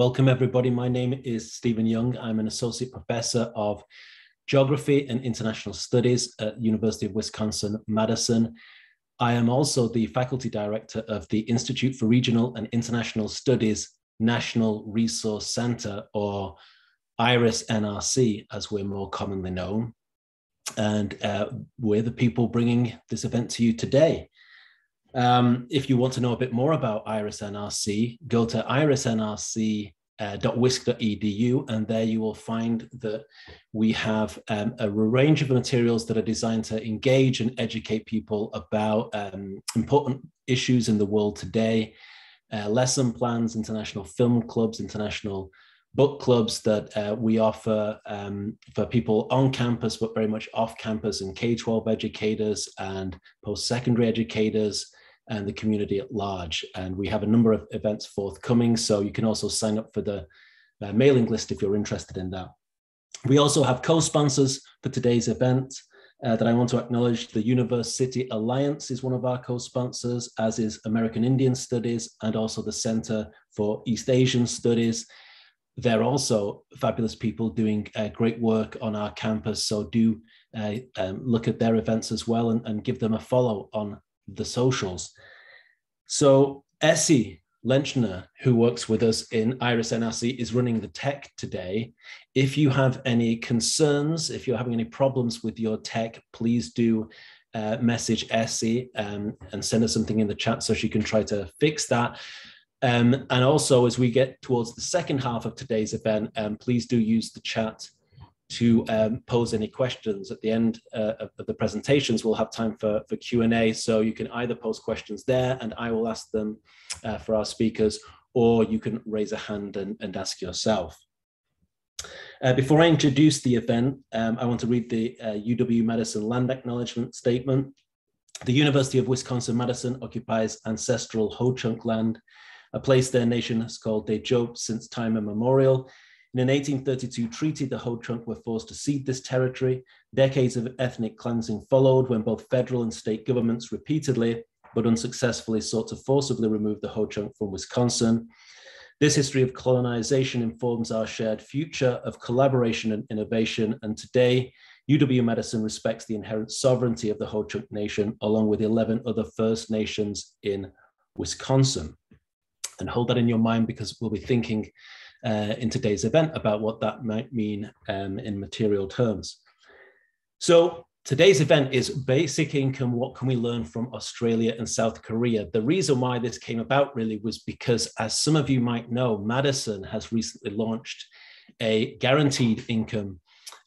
Welcome, everybody. My name is Stephen Young. I'm an associate professor of geography and international studies at University of Wisconsin Madison. I am also the faculty director of the Institute for Regional and International Studies National Resource Center, or IRIS NRC, as we're more commonly known. And uh, we're the people bringing this event to you today. Um, if you want to know a bit more about IRIS NRC, go to irisnrc.wisc.edu, and there you will find that we have um, a range of materials that are designed to engage and educate people about um, important issues in the world today, uh, lesson plans, international film clubs, international book clubs that uh, we offer um, for people on campus, but very much off campus, and K 12 educators and post secondary educators and the community at large. And we have a number of events forthcoming, so you can also sign up for the uh, mailing list if you're interested in that. We also have co sponsors for today's event. Uh, that I want to acknowledge. The University Alliance is one of our co-sponsors, as is American Indian Studies and also the Center for East Asian Studies they're also fabulous people doing uh, great work on our campus. So do uh, um, look at their events as well and, and, give them a follow on the socials. So Essie Lenchner, who works with us in Iris NRC, is running the tech today. If you have any concerns, if you're having any problems with your tech, please do uh, message Essie um, and send us something in the chat so she can try to fix that. Um, and also, as we get towards the second half of today's event, um, please do use the chat to um, pose any questions. At the end uh, of, the presentations, we'll have time for, for Q&A, so you can either post questions there and I will ask them uh, for our speakers, or you can raise a hand and, and ask yourself. Uh, before I introduce the event, um, I want to read the UW-Madison uh, Land Acknowledgement Statement. The University of Wisconsin-Madison occupies ancestral Ho-Chunk land a place their nation has called Teejop since time immemorial. In an 1832 treaty, the Ho-Chunk were forced to cede this territory. Decades of ethnic cleansing followed when both federal and state governments repeatedly, but unsuccessfully, sought to forcibly remove the Ho-Chunk from Wisconsin. This history of colonization informs our shared future of collaboration and innovation. And today, UW Madison respects the inherent sovereignty of the Ho-Chunk Nation, along with 11 other First Nations in Wisconsin and hold that in your mind because we'll be thinking uh, in today's event about what that might mean um, in material terms. So today's event is basic income. What can we learn from Australia and South Korea? The reason why this came about really was because, as some of you might know, Madison has recently launched a guaranteed income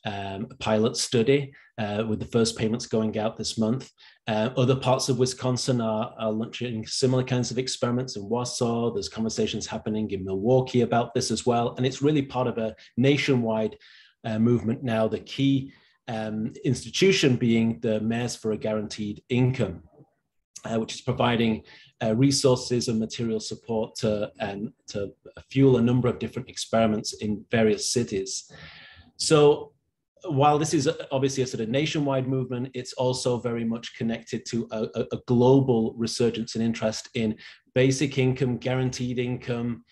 um, pilot study uh, with the first payments going out this month. Uh, other parts of Wisconsin are, are, launching similar kinds of experiments in Wausau. There's conversations happening in Milwaukee about this as well. And it's really part of a nationwide uh, movement now, the key um, institution being the Mayors for a Guaranteed Income, uh, which is providing uh, resources and material support to, um, to fuel a number of different experiments in various cities. So while this is obviously a sort of nationwide movement, it's also very much connected to a, a, global resurgence and interest in basic income, guaranteed income,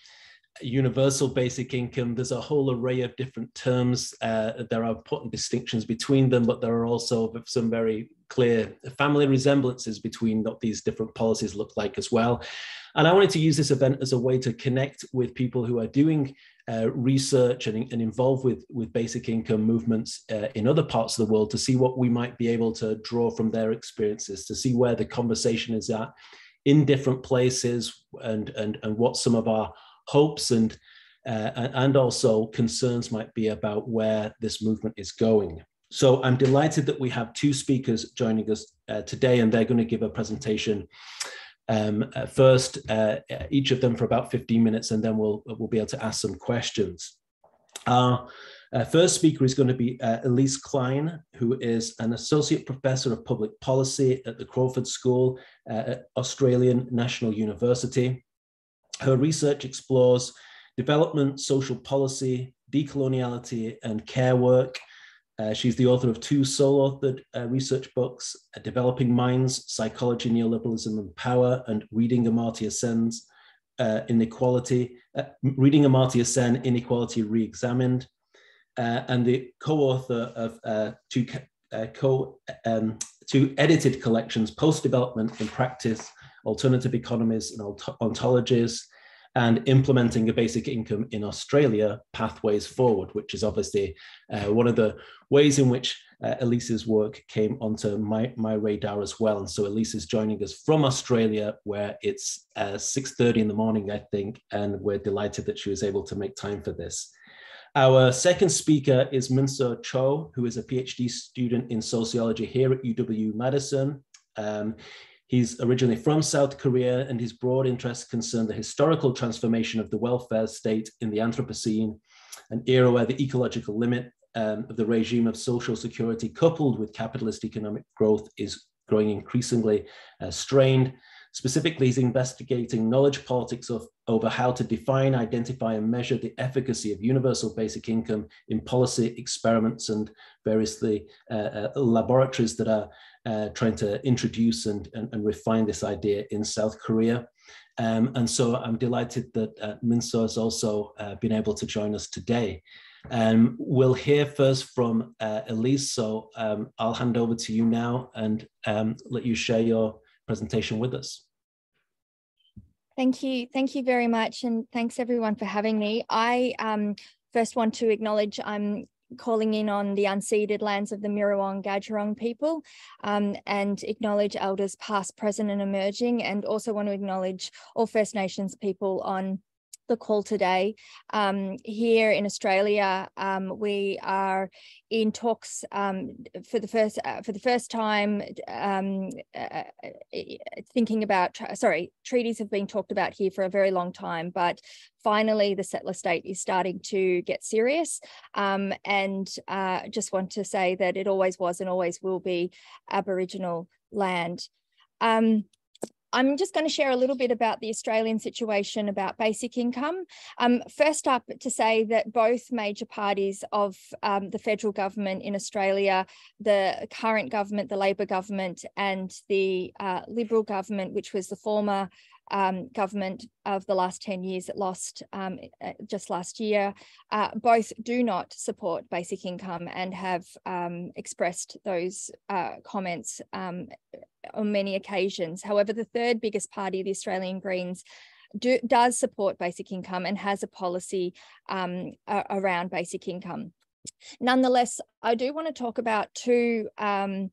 universal basic income. There's a whole array of different terms. Uh, there are important distinctions between them, but there are also some very clear family resemblances between what these different policies look like as well. And I wanted to use this event as a way to connect with people who are doing uh, research and, and involved with, with basic income movements uh, in other parts of the world to see what we might be able to draw from their experiences, to see where the conversation is at in different places and, and, and what some of our hopes and, uh, and also concerns might be about where this movement is going. So I'm delighted that we have two speakers joining us uh, today, and they're going to give a presentation um, uh, first, uh, each of them for about 15 minutes, and then we'll, we'll be able to ask some questions. Our uh, first speaker is going to be uh, Elise Klein, who is an Associate Professor of Public Policy at the Crawford School uh, at Australian National University. Her research explores development, social policy, decoloniality, and care work uh, she's the author of two sole authored uh, research books, uh, Developing Minds, Psychology, Neoliberalism and Power, and Reading Amartya Sen's uh, Inequality, uh, Reading Amartya Sen, Inequality Re-Examined, uh, and the co-author of uh, two, co, um, two edited collections, Post-Development in Practice, Alternative Economies and Ontologies, and implementing a basic income in Australia, Pathways Forward, which is obviously uh, one of the ways in which uh, Elise's work came onto my, my radar as well. And so Elise is joining us from Australia, where it's uh, 6.30 in the morning, I think, and we're delighted that she was able to make time for this. Our second speaker is Minseo Cho, who is a PhD student in sociology here at UW-Madison. Um, He's originally from South Korea, and his broad interests concern the historical transformation of the welfare state in the Anthropocene, an era where the ecological limit um, of the regime of social security, coupled with capitalist economic growth, is growing increasingly uh, strained. Specifically, he's investigating knowledge politics of, over how to define, identify, and measure the efficacy of universal basic income in policy experiments and variously uh, uh, laboratories that are uh, trying to introduce and, and, and, refine this idea in South Korea. Um, and so I'm delighted that uh, Minseo has also uh, been able to join us today. Um, we'll hear first from uh, Elise, so um, I'll hand over to you now and um, let you share your presentation with us. Thank you. Thank you very much. And thanks everyone for having me. I um, first want to acknowledge I'm calling in on the unceded lands of the Miriwong Gadjurong people um, and acknowledge elders past, present and emerging and also want to acknowledge all First Nations people on the call today. Um, here in Australia, um, we are in talks um, for the first uh, for the first time, um, uh, thinking about sorry, treaties have been talked about here for a very long time, but finally the settler state is starting to get serious. Um, and uh, just want to say that it always was and always will be Aboriginal land. Um, I'm just going to share a little bit about the Australian situation about basic income. Um, first up, to say that both major parties of um, the federal government in Australia, the current government, the Labor government, and the uh, Liberal government, which was the former um, government of the last 10 years that lost um, uh, just last year, uh, both do not support basic income and have um, expressed those uh, comments um, on many occasions. However, the third biggest party, the Australian Greens, do, does support basic income and has a policy um, around basic income. Nonetheless, I do want to talk about two um,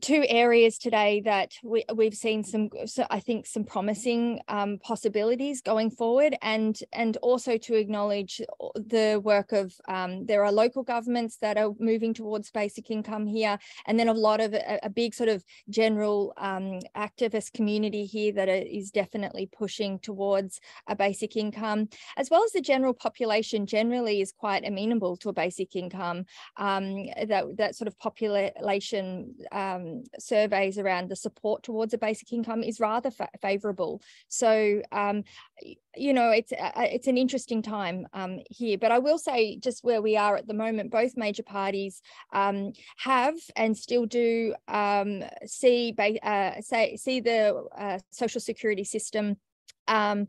two areas today that we, we've seen some so i think some promising um, possibilities going forward and and also to acknowledge the work of um, there are local governments that are moving towards basic income here and then a lot of a, a big sort of general um, activist community here that is definitely pushing towards a basic income as well as the general population generally is quite amenable to a basic income um, that that sort of population um, um, surveys around the support towards a basic income is rather fa favourable. So, um, you know, it's uh, it's an interesting time um, here. But I will say, just where we are at the moment, both major parties um, have and still do um, see uh, say see the uh, social security system um,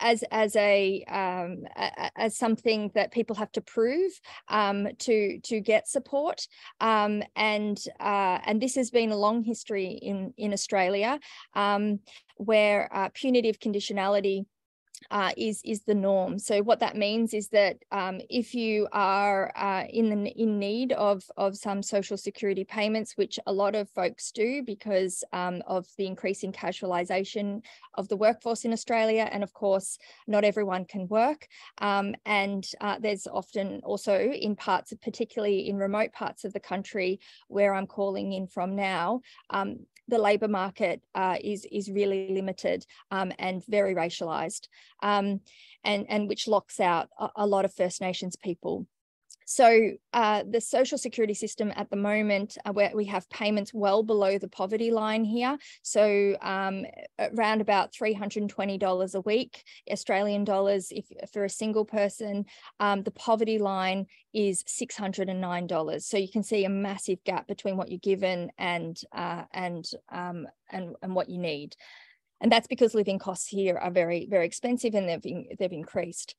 as as a, um, a, as something that people have to prove um, to to get support, um, and uh, and this has been a long history in in Australia, um, where uh, punitive conditionality uh, is is the norm. So what that means is that um, if you are uh, in the, in need of of some social security payments, which a lot of folks do because um, of the increasing casualisation of the workforce in Australia, and of course not everyone can work, um, and uh, there's often also in parts, particularly in remote parts of the country where I'm calling in from now, um, the labour market uh, is, is really limited um, and very racialised, um, and, and which locks out a, a lot of First Nations people. So uh, the social security system at the moment, uh, where we have payments well below the poverty line here. So um, around about $320 a week, Australian dollars if for a single person. Um, the poverty line is $609. So you can see a massive gap between what you're given and uh, and, um, and and what you need. and that's because living costs here are very, very expensive and they've, they've increased.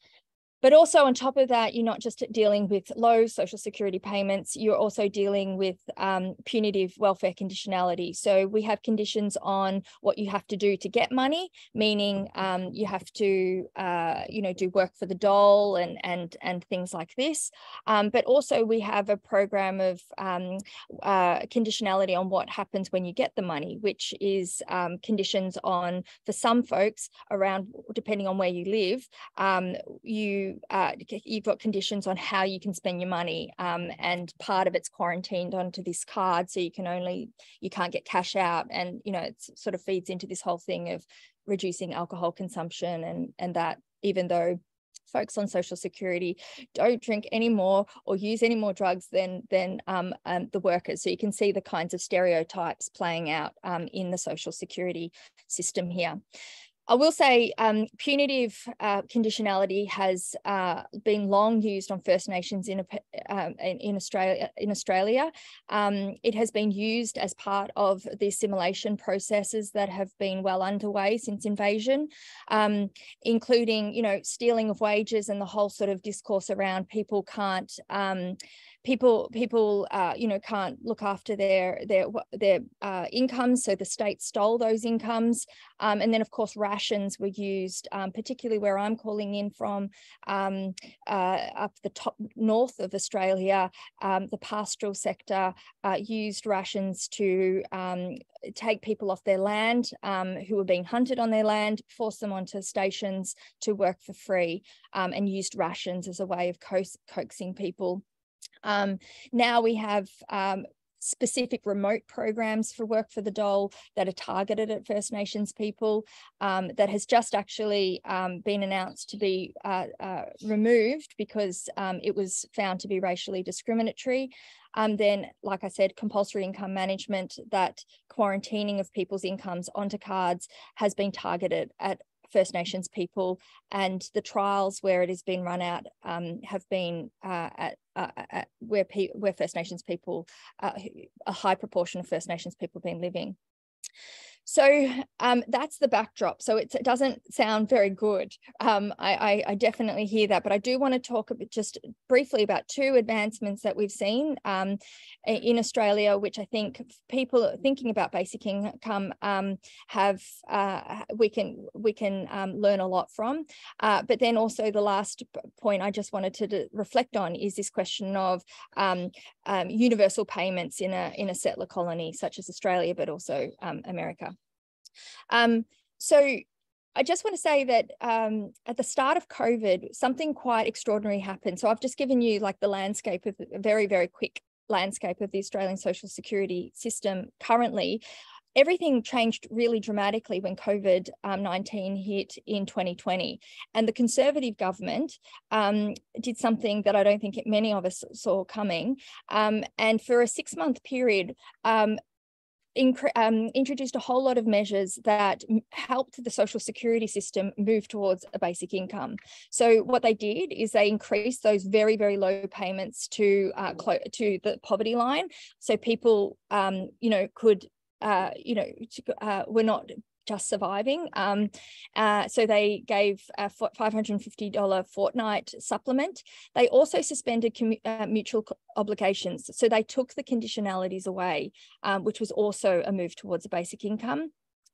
But also on top of that, you're not just dealing with low social security payments, you're also dealing with um, punitive welfare conditionality. So we have conditions on what you have to do to get money, meaning um, you have to, uh, you know, do work for the dole and and and things like this. Um, but also we have a program of um, uh, conditionality on what happens when you get the money, which is um, conditions on for some folks around depending on where you live, um, you uh, you've got conditions on how you can spend your money um, and part of it's quarantined onto this card so you can only you can't get cash out and you know it sort of feeds into this whole thing of reducing alcohol consumption and and that even though folks on social security don't drink any more or use any more drugs than than um, um, the workers. So you can see the kinds of stereotypes playing out um, in the social security system here I will say um, punitive uh, conditionality has uh, been long used on First Nations in, uh, in Australia. In Australia, um, it has been used as part of the assimilation processes that have been well underway since invasion, um, including you know stealing of wages and the whole sort of discourse around people can't um, people people uh, you know can't look after their their their uh, incomes so the state stole those incomes um, and then of course rations were used um, particularly where i'm calling in from um, uh, up the top north of australia um, the pastoral sector uh, used rations to um, take people off their land um, who were being hunted on their land force them onto stations to work for free and used rations as a way of co coaxing people. Um, now we have um, specific remote programs for work for the dole that are targeted at First Nations people um, that has just actually um, been announced to be uh, uh, removed because um, it was found to be racially discriminatory. Um, then, like I said, compulsory income management, that quarantining of people's incomes onto cards has been targeted at First Nations people, and the trials where it has been run out um, have been uh, at, uh, where, where First Nations people, uh, a high proportion of First Nations people have been living. So um, that's the backdrop. So it doesn't sound very good. Um, I, I, I, definitely hear that, but I do want to talk just briefly about two advancements that we've seen um, in Australia, which I think people thinking about basic income um, have uh, we can we can um, learn a lot from. Uh, but then also the last point I just wanted to reflect on is this question of um, universal payments in a in a settler colony such as Australia, but also America. Um, so I just want to say that um, at the start of COVID, something quite extraordinary happened. So I've just given you like the landscape of a very, very quick landscape of the Australian social security system currently. Everything changed really dramatically when COVID um, 19 hit in 2020. And the Conservative government um, did something that I don't think many of us saw coming. Um, and for a six month period, um, introduced a whole lot of measures that helped the social security system move towards a basic income. So what they did is they increased those very very low payments to uh, to the poverty line, so people um, you know could uh, you know uh, were not just surviving. Um, uh, so they gave a $550 fortnight supplement. They also suspended uh, mutual obligations. So they took the conditionalities away, um, which was also a move towards a basic income.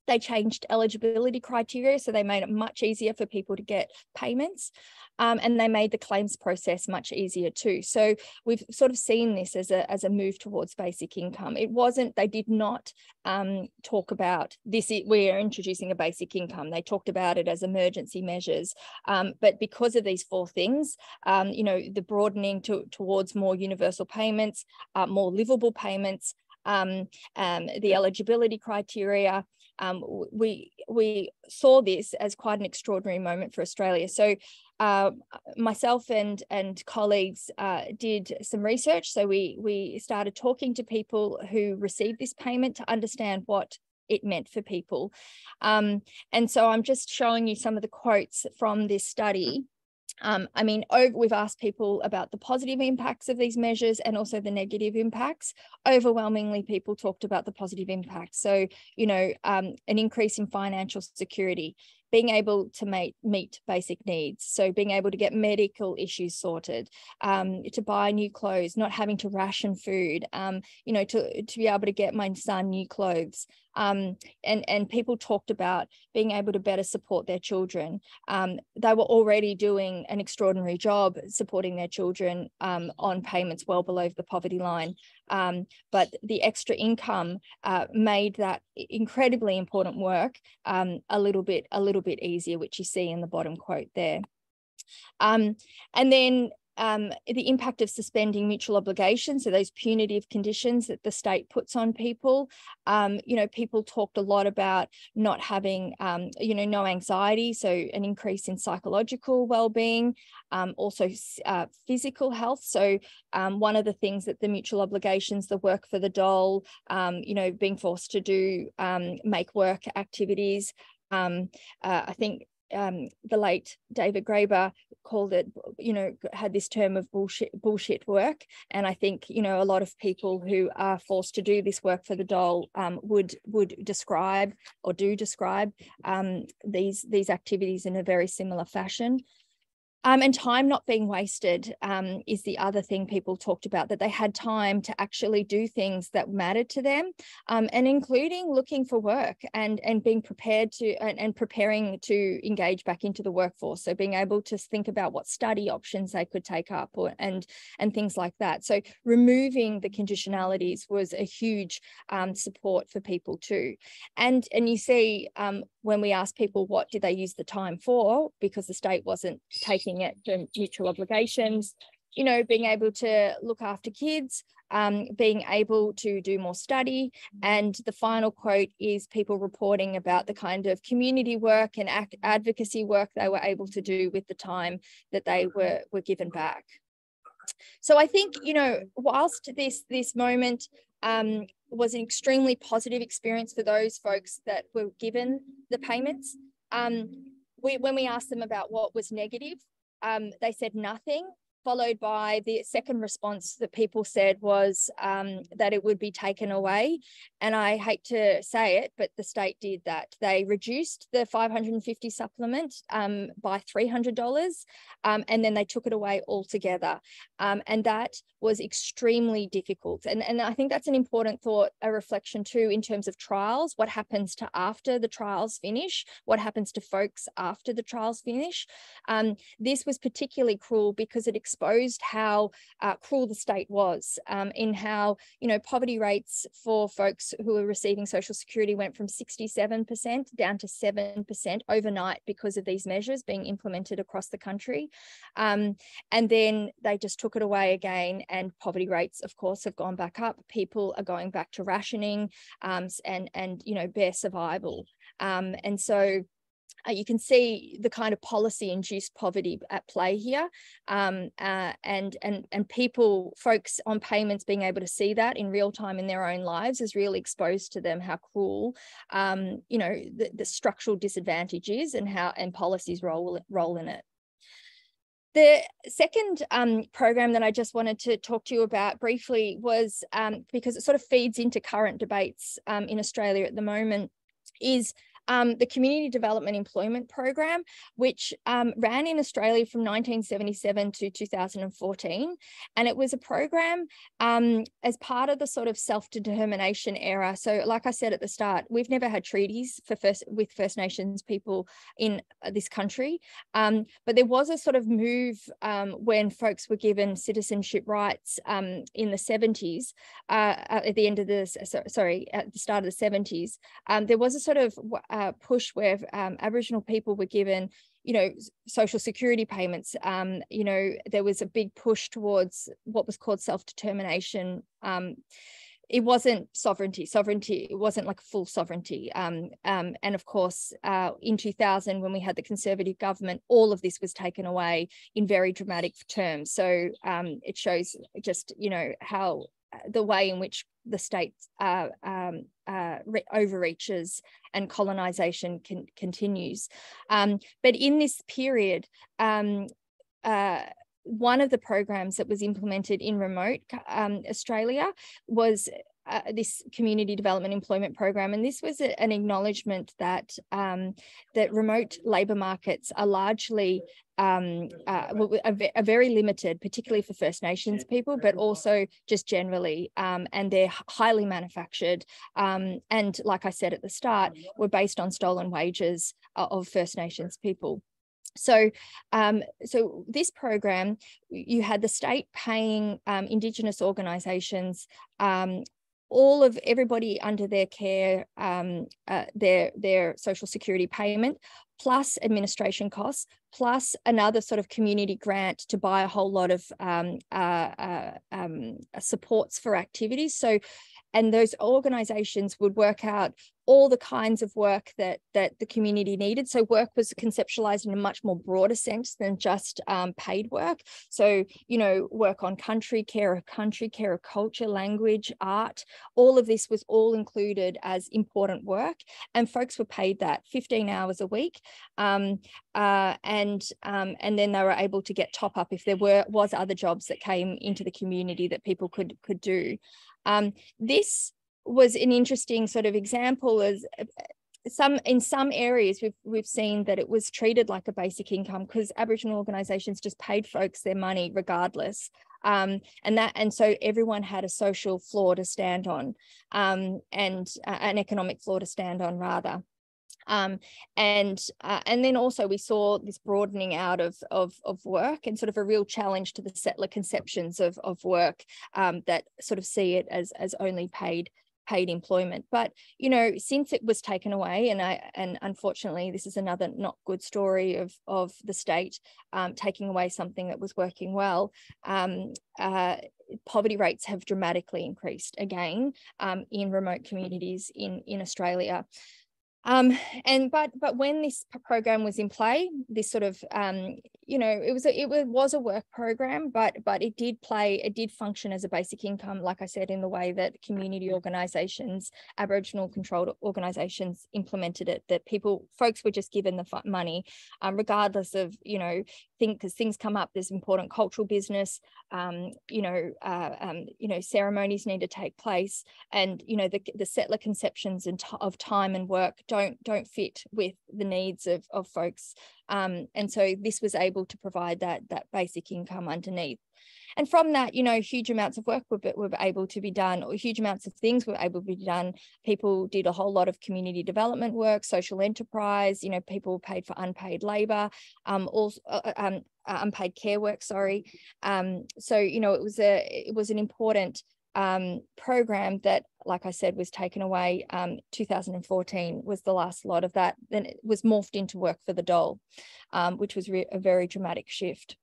They changed eligibility criteria, so they made it much easier for people to get payments. Um, and they made the claims process much easier too. So we've sort of seen this as a, as a move towards basic income. It wasn't, they did not um, talk about this, we are introducing a basic income. They talked about it as emergency measures. Um, but because of these four things, um, you know, the broadening to, towards more universal payments, uh, more livable payments, um, um, the eligibility criteria, um, we we saw this as quite an extraordinary moment for Australia. So uh, myself and and colleagues uh, did some research. So we we started talking to people who received this payment to understand what it meant for people. Um, and so I'm just showing you some of the quotes from this study. Um, I mean, over, we've asked people about the positive impacts of these measures and also the negative impacts. Overwhelmingly, people talked about the positive impacts. So, you know, um, an increase in financial security, being able to make, meet basic needs. So being able to get medical issues sorted, um, to buy new clothes, not having to ration food, um, you know, to, to be able to get my son new clothes. Um, and, and people talked about being able to better support their children. Um, they were already doing an extraordinary job supporting their children um, on payments well below the poverty line. Um, but the extra income uh, made that incredibly important work um, a little bit a little bit easier, which you see in the bottom quote there. Um, and then um, the impact of suspending mutual obligations, so those punitive conditions that the state puts on people. Um, you know, people talked a lot about not having, um, you know, no anxiety, so an increase in psychological well-being, um, also uh, physical health. So um, one of the things that the mutual obligations, the work for the dole, um, you know, being forced to do make work activities, um, uh, I think um, the late David Graeber called it, you know, had this term of bullshit bullshit work. And I think, you know, a lot of people who are forced to do this work for the dole um, would would describe or do describe um, these these activities in a very similar fashion. Um, and time not being wasted um, is the other thing people talked about, that they had time to actually do things that mattered to them, um, and including looking for work and, and being prepared to and, and, preparing to engage back into the workforce. So being able to think about what study options they could take up or, and, and things like that. So removing the conditionalities was a huge um, support for people too. And, and you see um, when we ask people what did they use the time for, because the state wasn't taking it the mutual obligations, you know, being able to look after kids, um, being able to do more study. And the final quote is people reporting about the kind of community work and advocacy work they were able to do with the time that they were, were given back. So I think, you know, whilst this, this moment um, was an extremely positive experience for those folks that were given the payments, um, we, when we asked them about what was negative, um, they said nothing followed by the second response that people said was um, that it would be taken away. And I hate to say it, but the state did that. They reduced the 550 supplement um, by $300 um, and then they took it away altogether. Um, and that was extremely difficult. And, and I think that's an important thought, a reflection too, in terms of trials. What happens to after the trials finish? What happens to folks after the trials finish? Um, this was particularly cruel because it exposed how uh, cruel the state was um, in how, you know, poverty rates for folks who are receiving social security went from 67% down to 7% overnight because of these measures being implemented across the country. Um, and then they just took it away again and poverty rates, of course, have gone back up. People are going back to rationing um, and, and, you know, bare survival. Um, and so uh, you can see the kind of policy induced poverty at play here um, uh, and and and people folks on payments being able to see that in real time in their own lives is really exposed to them how cruel um, you know the, the structural disadvantage is and how and policies role role in it. The second um, program that I just wanted to talk to you about briefly was um, because it sort of feeds into current debates um, in Australia at the moment is um, the Community Development Employment Program, which um, ran in Australia from 1977 to 2014. And it was a program um, as part of the sort of self-determination era. So like I said at the start, we've never had treaties for first with First Nations people in uh, this country. Um, but there was a sort of move um, when folks were given citizenship rights um, in the 70s, uh, at the end of the, sorry, at the start of the 70s, there was a sort of uh, push where um, Aboriginal people were given, you know, social security payments. Um, you know, there was a big push towards what was called self-determination. Um, it wasn't sovereignty. Sovereignty, it wasn't like full sovereignty. Um, um, and of course, uh, in 2000, when we had the Conservative government, all of this was taken away in very dramatic terms. So um, it shows just, you know, how the way in which the state uh, um, uh, overreaches and colonization can, continues. Um, but in this period, um, uh, one of the programs that was implemented in remote um, Australia was uh, this community development employment program, and this was a, an acknowledgement that um, that remote labour markets are largely um, uh, are, very limited, particularly for First Nations people, but also just generally, um, and they're highly manufactured. Um, and like I said at the start, were based on stolen wages uh, of First Nations people. So, um, so this program, you had the state paying um, Indigenous organisations um, all of everybody under their care, um, uh, their their social security payment, plus administration costs, plus another sort of community grant to buy a whole lot of um, uh, uh, um, supports for activities. So and those organizations would work out all the kinds of work that that the community needed. So work was conceptualized in a much more broader sense than just um, paid work. So you know work on country care of country care of culture language art all of this was all included as important work. And folks were paid that 15 hours a week um, uh, and um, and then they were able to get top up if there were was other jobs that came into the community that people could could do. Um, this was an interesting sort of example as uh, some in some areas we've we've seen that it was treated like a basic income because Aboriginal organisations just paid folks their money regardless. Um, and that and so everyone had a social floor to stand on um, and uh, an economic floor to stand on rather um, and uh, and then also we saw this broadening out of, of, of work and sort of a real challenge to the settler conceptions of, of work um, that sort of see it as, as only paid paid employment. But you know since it was taken away and i and unfortunately this is another not good story of of the state um, taking away something that was working well um, uh, poverty rates have dramatically increased again um, in remote communities in in australia um, and but but when this program was in play, this sort of um, you know it was a, it was a work program, but but it did play it did function as a basic income, like I said, in the way that community organisations, Aboriginal controlled organisations implemented it. That people folks were just given the money, um, regardless of you know think because things come up. There's important cultural business, um, you know uh, um, you know ceremonies need to take place, and you know the the settler conceptions and of time and work don't don't fit with the needs of, of folks. Um, and so this was able to provide that that basic income underneath. And from that you know huge amounts of work were, were able to be done or huge amounts of things were able to be done. People did a whole lot of community development work social enterprise you know people paid for unpaid labor um, uh, uh, um, uh, unpaid care work sorry. Um, so you know it was a it was an important um, program that, like I said, was taken away. Um, 2014 was the last lot of that. Then it was morphed into Work for the Dole, um, which was a very dramatic shift.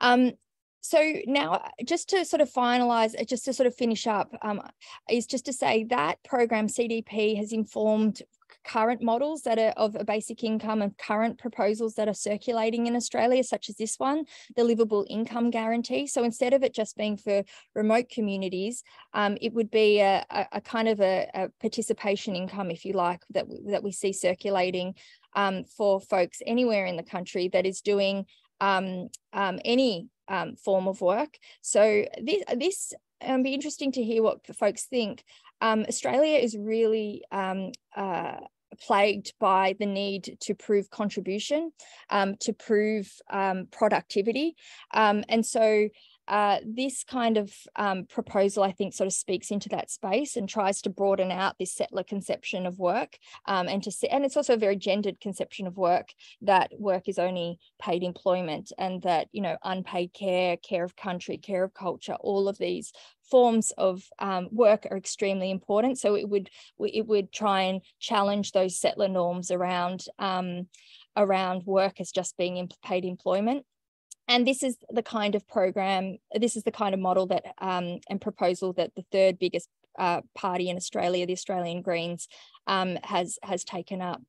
Um, so now just to sort of finalize just to sort of finish up um, is just to say that program cdp has informed current models that are of a basic income and current proposals that are circulating in Australia, such as this one, the livable income guarantee. So instead of it just being for remote communities, um, it would be a, a, a kind of a, a, participation income, if you like, that, that we see circulating um, for folks anywhere in the country that is doing um, um any um, form of work. So this, this um, be interesting to hear what folks think. Um, Australia is really um, uh, plagued by the need to prove contribution, um, to prove um, productivity. Um, and so uh, this kind of um, proposal, I think, sort of speaks into that space and tries to broaden out this settler conception of work, um, and to and it's also a very gendered conception of work that work is only paid employment, and that you know unpaid care, care of country, care of culture, all of these forms of um, work are extremely important. So it would it would try and challenge those settler norms around um, around work as just being paid employment and this is the kind of program, this is the kind of model that um, and proposal that the third biggest uh, party in Australia, the Australian Greens, um, has has taken up.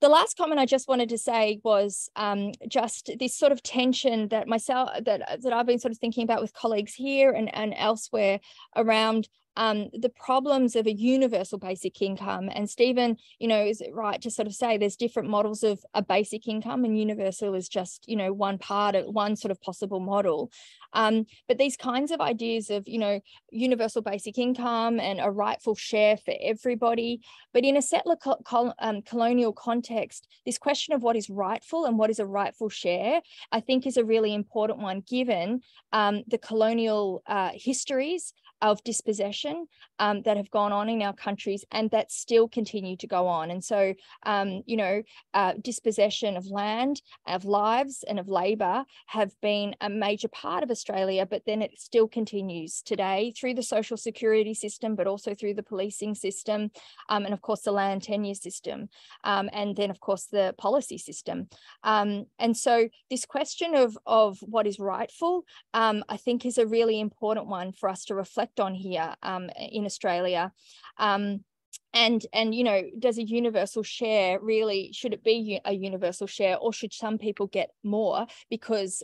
The last comment I just wanted to say was um, just this sort of tension that myself that that I've been sort of thinking about with colleagues here and and elsewhere around um, the problems of a universal basic income. And Stephen, you know, is it right to sort of say there's different models of a basic income and universal is just, you know, one part of one sort of possible model. Um, but these kinds of ideas of, you know, universal basic income and a rightful share for everybody, but in a settler co col um, colonial context, this question of what is rightful and what is a rightful share, I think is a really important one given um, the colonial uh, histories of dispossession um, that have gone on in our countries and that still continue to go on. And so, um, you know, uh, dispossession of land, of lives, and of labour have been a major part of Australia, but then it still continues today through the social security system, but also through the policing system, um, and of course, the land tenure system, um, and then, of course, the policy system. Um, and so, this question of, of what is rightful, um, I think, is a really important one for us to reflect reflect on here um, in Australia. Um, and and you know does a universal share really should it be a universal share or should some people get more because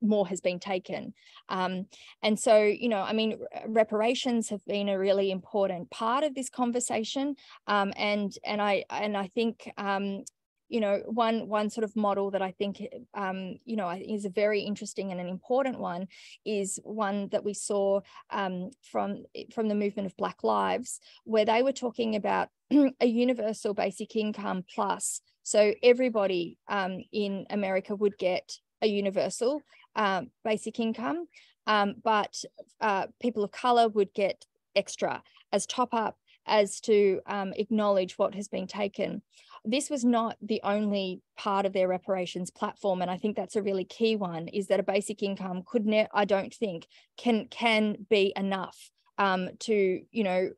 more has been taken um, and so you know i mean reparations have been a really important part of this conversation um, and and i and i think um, you know one one sort of model that i think um, you know is a very interesting and an important one is one that we saw um, from from the movement of black lives where they were talking about a universal basic income plus. So everybody um, in america would get a universal um, basic income um, but uh, people of color would get extra as top up as to um, acknowledge what has been taken. This was not the only part of their reparations platform and i think that's a really key one is that a basic income could ne- i don't think can can be enough um, to you know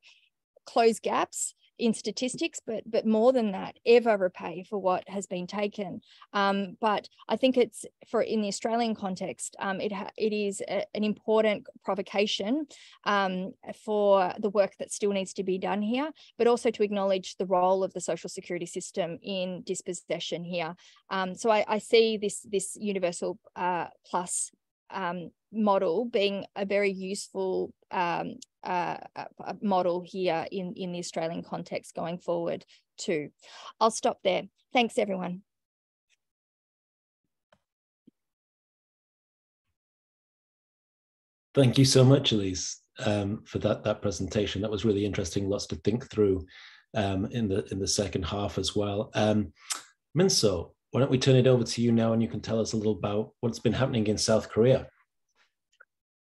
close gaps in statistics, but but more than that, ever repay for what has been taken. Um, but I think it's for in the Australian context, um, it it is a, an important provocation um, for the work that still needs to be done here, but also to acknowledge the role of the social security system in dispossession here. Um, so I, I, see this this universal uh, plus um, model being a very useful um, uh, model here in, in the Australian context going forward too. I'll stop there. Thanks everyone. Thank you so much, Elise, um, for that that presentation. That was really interesting. Lots to think through um, in the in the second half as well. Um, Minseo, why don't we turn it over to you now, and you can tell us a little about what's been happening in South Korea.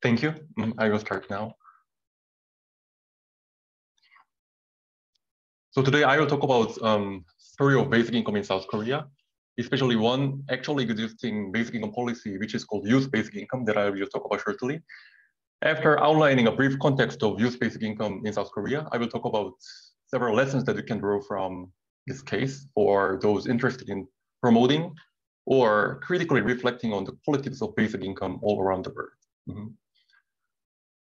Thank you. Mm, I will start now. So today I will talk about um, story of basic income in South Korea, especially one actually existing basic income policy, which is called youth basic income that I will talk about shortly. After outlining a brief context of youth basic income in South Korea, I will talk about several lessons that we can draw from this case for those interested in promoting or critically reflecting on the politics of basic income all around the world. Mm -hmm.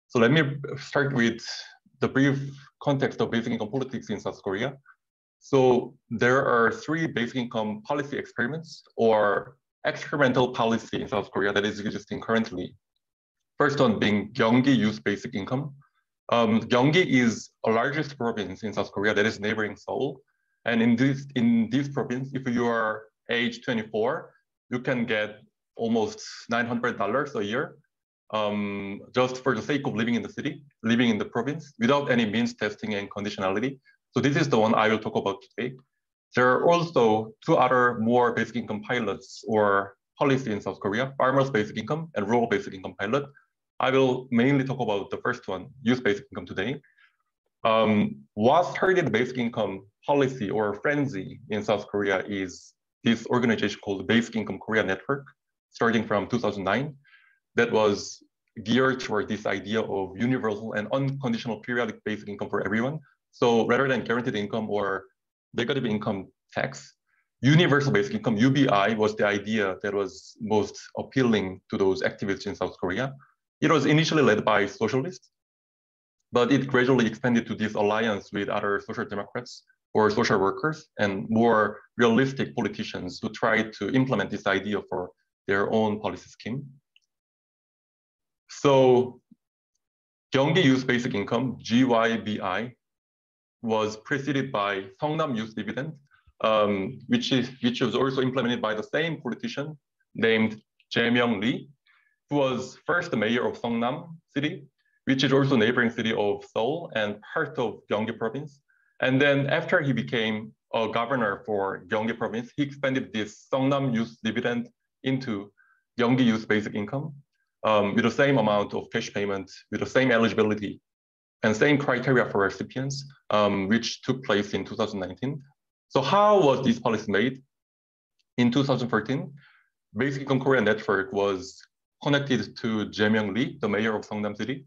So let me start with the brief context of basic income politics in South Korea. So there are three basic income policy experiments or experimental policy in South Korea that is existing currently. First one being Gyeonggi Youth Basic Income. Um, Gyeonggi is the largest province in South Korea that is neighboring Seoul. And in this, in this province, if you are age 24, you can get almost $900 a year um, just for the sake of living in the city, living in the province, without any means testing and conditionality. So this is the one I will talk about today. There are also two other more basic income pilots or policy in South Korea, farmers basic income and rural basic income pilot. I will mainly talk about the first one, youth basic income today. Um, what started basic income policy or frenzy in South Korea is this organization called Basic Income Korea Network, starting from 2009 that was geared toward this idea of universal and unconditional periodic basic income for everyone. So rather than guaranteed income or negative income tax, universal basic income, UBI, was the idea that was most appealing to those activists in South Korea. It was initially led by socialists, but it gradually expanded to this alliance with other social democrats or social workers and more realistic politicians who tried to implement this idea for their own policy scheme. So Gyeonggi Youth Basic Income, GYBI, was preceded by Seongnam Youth Dividend, um, which, is, which was also implemented by the same politician named Jae Myung Lee, who was first the mayor of Seongnam City, which is also neighboring city of Seoul and part of Gyeonggi province. And then after he became a governor for Gyeonggi province, he expanded this Seongnam Youth Dividend into Gyeonggi Youth Basic Income um, with the same amount of cash payment, with the same eligibility and same criteria for recipients, um, which took place in 2019. So how was this policy made? In 2014, Basic Income Korea Network was connected to Jae Myung Lee, the mayor of Seongnam City,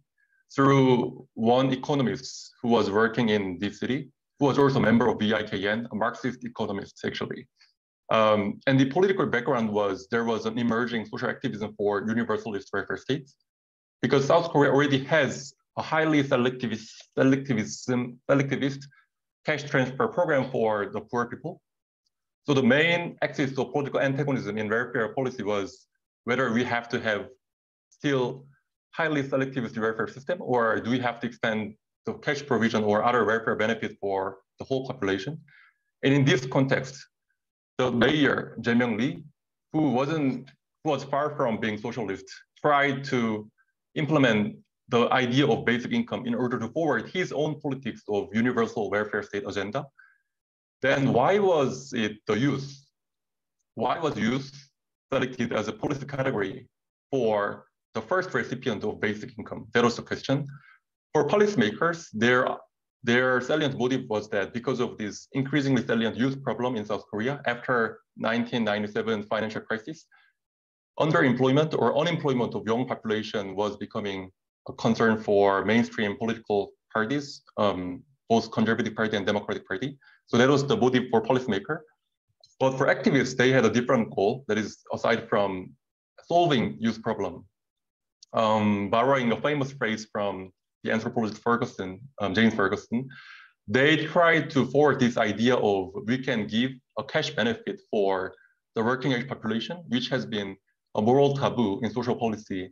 through one economist who was working in this city, who was also a member of BIKN, a Marxist economist actually. Um, and the political background was there was an emerging social activism for universalist welfare states because South Korea already has a highly selectivist, selectivism, selectivist cash transfer program for the poor people. So the main axis of political antagonism in welfare policy was whether we have to have still highly selectivist welfare system or do we have to extend the cash provision or other welfare benefit for the whole population. And in this context, the mayor, Jae Myung Lee, who wasn't, who was far from being socialist, tried to implement the idea of basic income in order to forward his own politics of universal welfare state agenda. Then why was it the youth? Why was youth selected as a policy category for the first recipient of basic income? That was the question. For policymakers, their their salient motive was that because of this increasingly salient youth problem in South Korea after 1997 financial crisis, underemployment or unemployment of young population was becoming a concern for mainstream political parties, um, both Conservative Party and Democratic Party. So that was the motive for policymaker. But for activists, they had a different goal that is aside from solving youth problem. Um, borrowing a famous phrase from the anthropologist Ferguson, um, James Ferguson, they tried to forward this idea of we can give a cash benefit for the working age population, which has been a moral taboo in social policy,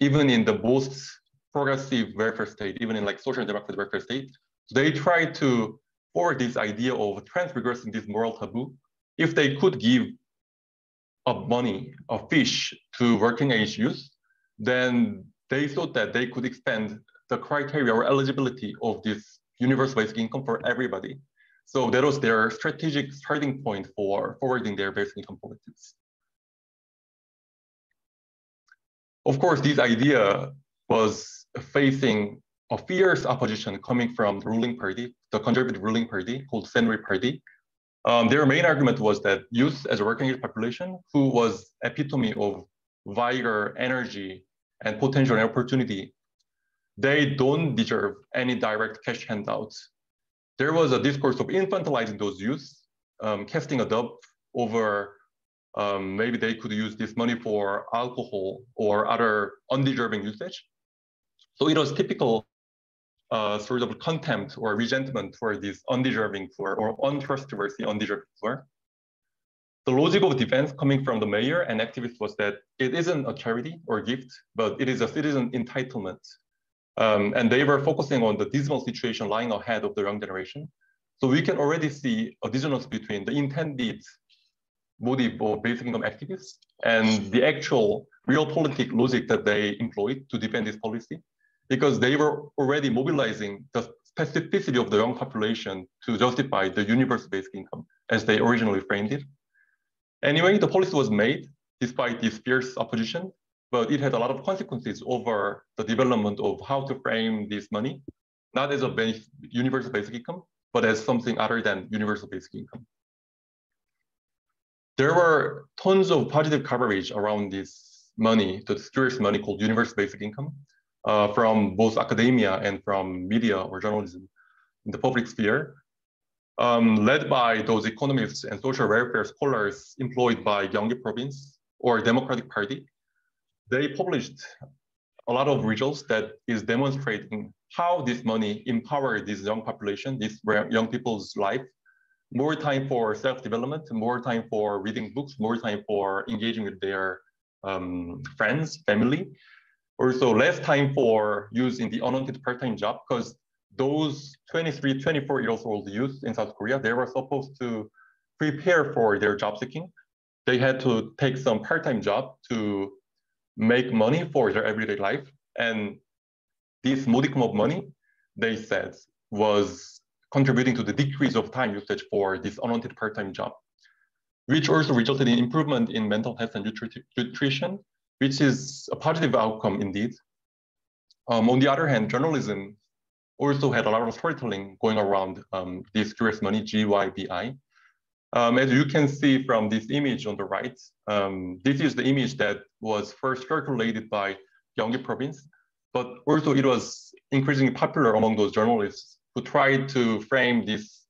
even in the most progressive welfare state, even in like social democratic welfare state. They tried to forward this idea of transgressing this moral taboo. If they could give a money, a fish to working age youth, then they thought that they could expand the criteria or eligibility of this universal basic income for everybody. So that was their strategic starting point for forwarding their basic income policies. Of course, this idea was facing a fierce opposition coming from the ruling party, the conservative ruling party called Saenuri Party. Um, their main argument was that youth as a working age population, who was epitome of vigor, energy, and potential and opportunity they don't deserve any direct cash handouts. There was a discourse of infantilizing those youth, um, casting a dub over um, maybe they could use this money for alcohol or other undeserving usage. So it was typical uh, sort of contempt or resentment for this undeserving poor or untrustworthy undeserving poor. The logic of defense coming from the mayor and activists was that it isn't a charity or gift, but it is a citizen entitlement um, and they were focusing on the dismal situation lying ahead of the young generation. So we can already see a dissonance between the intended motive of basic income activists and the actual real politic logic that they employed to defend this policy, because they were already mobilizing the specificity of the young population to justify the universal basic income as they originally framed it. Anyway, the policy was made despite this fierce opposition, but it had a lot of consequences over the development of how to frame this money, not as a base, universal basic income, but as something other than universal basic income. There were tons of positive coverage around this money, the scarce money called universal basic income, uh, from both academia and from media or journalism in the public sphere, um, led by those economists and social welfare scholars employed by Gyeonggi province or Democratic Party they published a lot of results that is demonstrating how this money empowered this young population, this young people's life, more time for self-development, more time for reading books, more time for engaging with their um, friends, family. Also less time for using the unwanted part-time job because those 23, 24 years old youth in South Korea, they were supposed to prepare for their job seeking. They had to take some part-time job to make money for their everyday life. And this modicum of money, they said, was contributing to the decrease of time usage for this unwanted part-time job, which also resulted in improvement in mental health and nutrition, which is a positive outcome indeed. Um, on the other hand, journalism also had a lot of storytelling going around um, this curious money, GYBI. Um, as you can see from this image on the right, um, this is the image that was first circulated by Gyeonggi province, but also it was increasingly popular among those journalists who tried to frame this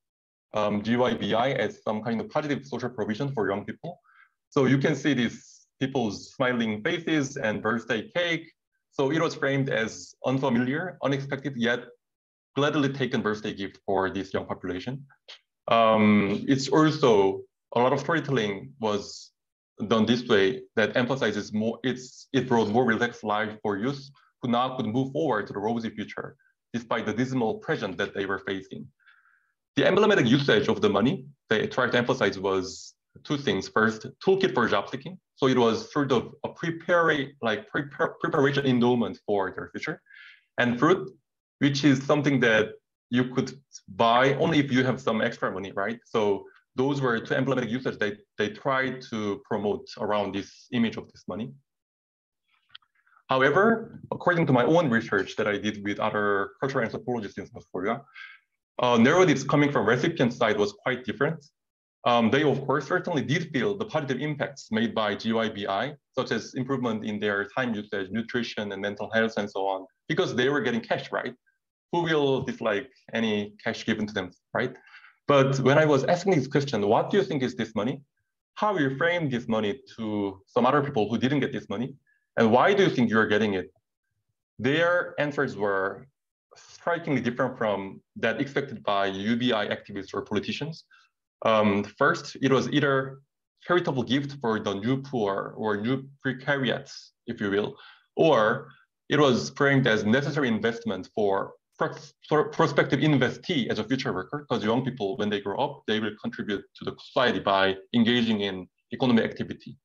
um, GYBI as some kind of positive social provision for young people. So you can see these people's smiling faces and birthday cake. So it was framed as unfamiliar, unexpected, yet gladly taken birthday gift for this young population. Um, it's also a lot of storytelling was done this way that emphasizes more, it's, it brought more relaxed life for youth who now could move forward to the rosy future despite the dismal present that they were facing. The emblematic usage of the money they tried to emphasize was two things. First, toolkit for job seeking. So it was sort of a prepare, like preparation endowment for their future. And fruit, which is something that you could buy only if you have some extra money, right? So those were two emblematic usages they, they tried to promote around this image of this money. However, according to my own research that I did with other cultural anthropologists in South Korea, uh, narratives coming from recipient side was quite different. Um, they, of course, certainly did feel the positive impacts made by GYBI, such as improvement in their time usage, nutrition, and mental health, and so on, because they were getting cash, right? Who will dislike any cash given to them, right? But when I was asking this question, what do you think is this money? How you frame this money to some other people who didn't get this money? And why do you think you're getting it? Their answers were strikingly different from that expected by UBI activists or politicians. Um, first, it was either charitable gift for the new poor or new precariats, if you will, or it was framed as necessary investment for prospective investee as a future worker, because young people, when they grow up, they will contribute to the society by engaging in economic activity.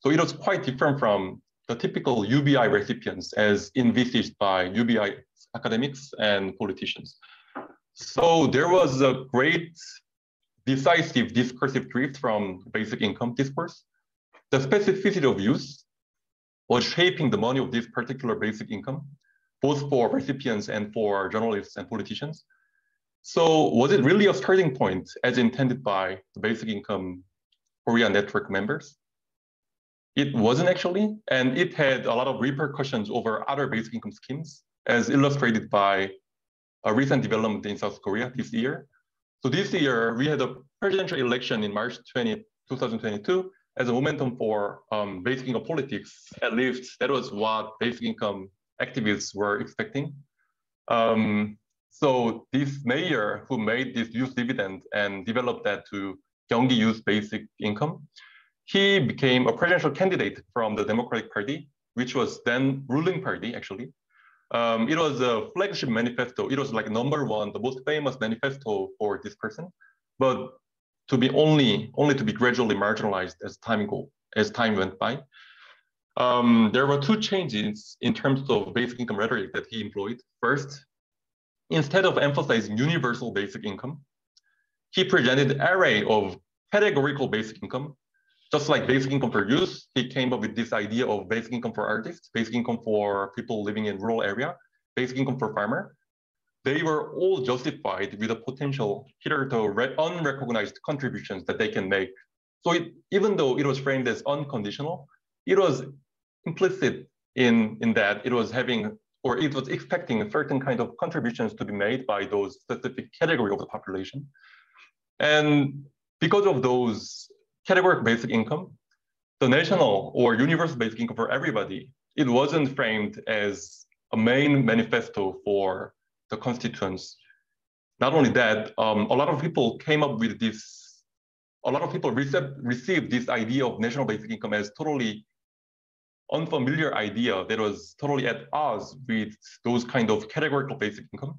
So it was quite different from the typical UBI recipients as envisaged by UBI academics and politicians. So there was a great decisive discursive drift from basic income discourse. The specificity of use was shaping the money of this particular basic income, both for recipients and for journalists and politicians. So was it really a starting point as intended by the basic income Korea network members? It wasn't actually, and it had a lot of repercussions over other basic income schemes, as illustrated by a recent development in South Korea this year. So this year, we had a presidential election in March 20, 2022 as a momentum for um, basic income politics. At least that was what basic income activists were expecting. Um, so this mayor who made this youth dividend and developed that to Gyeonggi Youth Basic Income, he became a presidential candidate from the Democratic Party, which was then ruling party, actually. Um, it was a flagship manifesto. It was like number one, the most famous manifesto for this person, but to be only, only to be gradually marginalized as time go, as time went by. Um, there were two changes in terms of basic income rhetoric that he employed. First, instead of emphasizing universal basic income, he presented an array of categorical basic income just like basic income for youth, he came up with this idea of basic income for artists, basic income for people living in rural area, basic income for farmer. They were all justified with a potential hitherto unrecognized contributions that they can make. So it, even though it was framed as unconditional, it was implicit in, in that it was having or it was expecting a certain kind of contributions to be made by those specific category of the population. And because of those categorical basic income, the national or universal basic income for everybody, it wasn't framed as a main manifesto for the constituents. Not only that, um, a lot of people came up with this, a lot of people received, received this idea of national basic income as totally unfamiliar idea that was totally at odds with those kind of categorical basic income.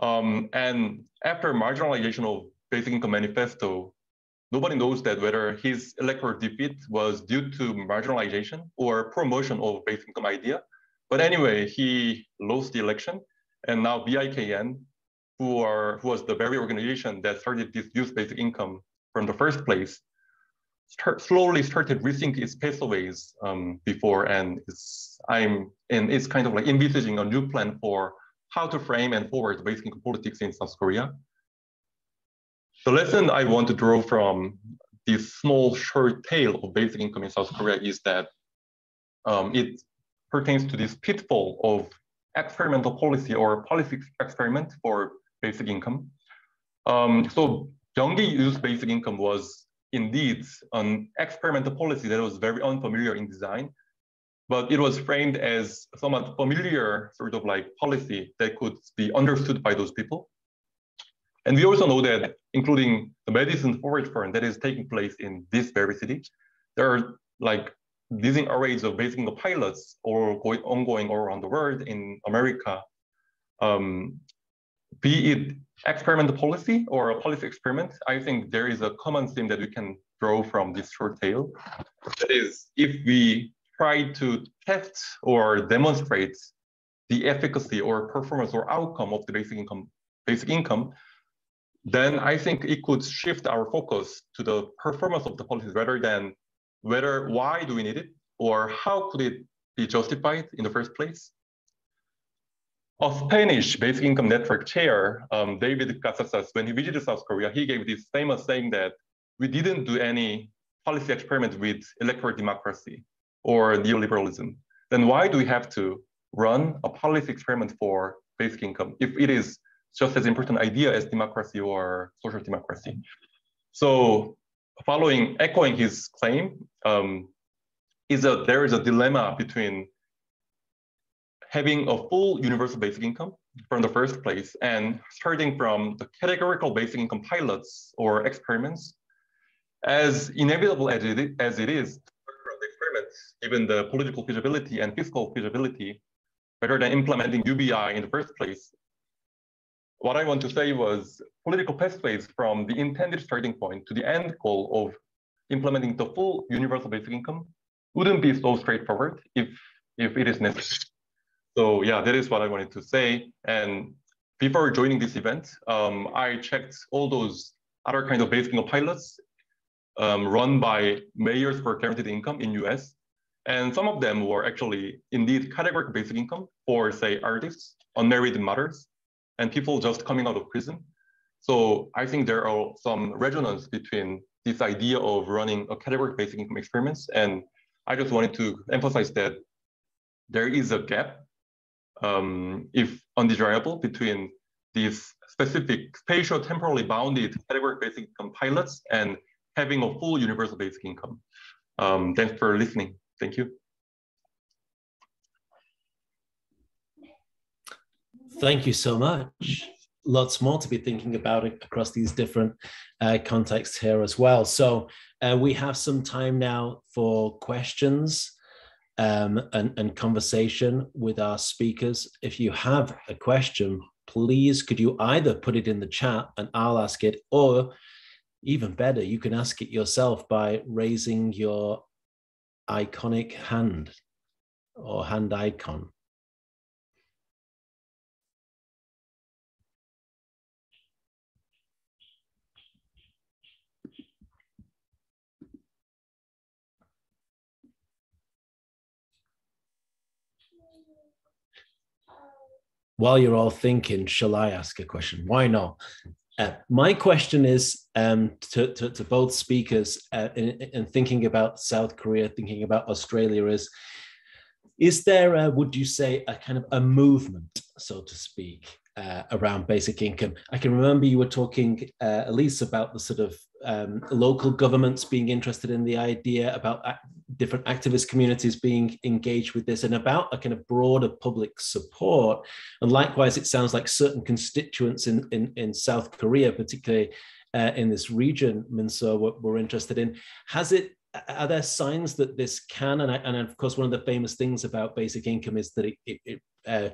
Um, and after marginalization of basic income manifesto, nobody knows that whether his electoral defeat was due to marginalization or promotion of basic income idea. But anyway, he lost the election and now BIKN, who are who was the very organization that started this youth basic income from the first place, start, slowly started rethink its pathways um, before, and it's I'm and it's kind of like envisaging a new plan for how to frame and forward basic income politics in South Korea. The lesson I want to draw from this small short tale of basic income in South Korea is that um, it pertains to this pitfall of experimental policy or policy experiment for basic income. Um, so Gyeonggi Youth Basic Income was indeed an experimental policy that was very unfamiliar in design, but it was framed as somewhat familiar sort of like policy that could be understood by those people. And we also know that, including the Madison Forward Fund that is taking place in this very city, there are like leading arrays of basic pilots or going ongoing all around the world in America. Um, be it experimental policy or a policy experiment, I think there is a common theme that we can draw from this short tale. That is, if we try to test or demonstrate the efficacy or performance or outcome of the basic income, basic income, then I think it could shift our focus to the performance of the policies rather than whether why do we need it or how could it be justified in the first place. A Spanish basic income network chair, um, David Casasas, when he visited South Korea, he gave this famous saying that we didn't do any policy experiment with electoral democracy or neoliberalism. Then why do we have to run a policy experiment for basic income if it is just as important idea as democracy or social democracy? So following, echoing his claim, um, is that there is a dilemma between having a full universal basic income from the first place and starting from the categorical basic income pilots or experiments, as inevitable as it, as it is, the experiments, given the political feasibility and fiscal feasibility, rather than implementing UBI in the first place. What I want to say was political pathways from the intended starting point to the end goal of implementing the full universal basic income wouldn't be so straightforward if, if it is necessary. So yeah, that is what I wanted to say. And before joining this event, um, I checked all those other kind of basic income pilots um, run by mayors for guaranteed income in US. And some of them were actually indeed categorical basic income for say artists, unmarried mothers, and people just coming out of prison. So I think there are some resonance between this idea of running a categorical basic income experiments. And I just wanted to emphasize that there is a gap um, if undesirable, between these specific spatial temporally bounded category basic income pilots and having a full universal basic income. Um, thanks for listening. Thank you. Thank you so much. Lots more to be thinking about across these different uh, contexts here as well. So uh, we have some time now for questions um, and, and conversation with our speakers. If you have a question, please could you either put it in the chat and I'll ask it, or even better, you can ask it yourself by raising your iconic hand or hand icon. While you're all thinking, shall I ask a question? Why not? Uh, my question is um, to, to, to, both speakers uh, in, in, thinking about South Korea, thinking about Australia is, is there, a, would you say, a kind of a movement, so to speak, uh, around basic income? I can remember you were talking, uh, Elise, about the sort of um, local governments being interested in the idea, about different activist communities being engaged with this, and about a kind of broader public support. And likewise, it sounds like certain constituents in, in, in South Korea, particularly uh, in this region, Minseo, were, were interested in. Has it are there signs that this can and, and of course one of the famous things about basic income is that it, it, it uh,